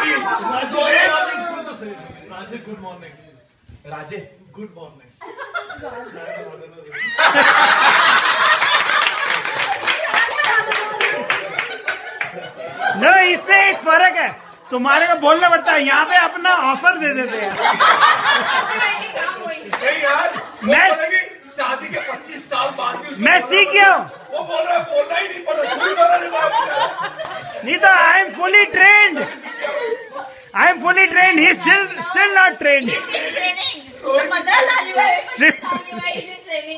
शादी राजे तो good morning Raje good morning no इसमें एक फ़र्क है। तुम्हारे को बोलना पड़ता है यहाँ पे अपना ऑफ़र दे देते हैं। नहीं यार मैं- शादी के 25 साल बाद भी मैं सीख गया हूँ। वो बोल रहा है बोलना ही नहीं पड़ा नहीं पड़ा। नहीं तो I am fully trained I am fully trained. He's still still not trained. He is in training. So Madras Aliwa is, Aliwa is in training.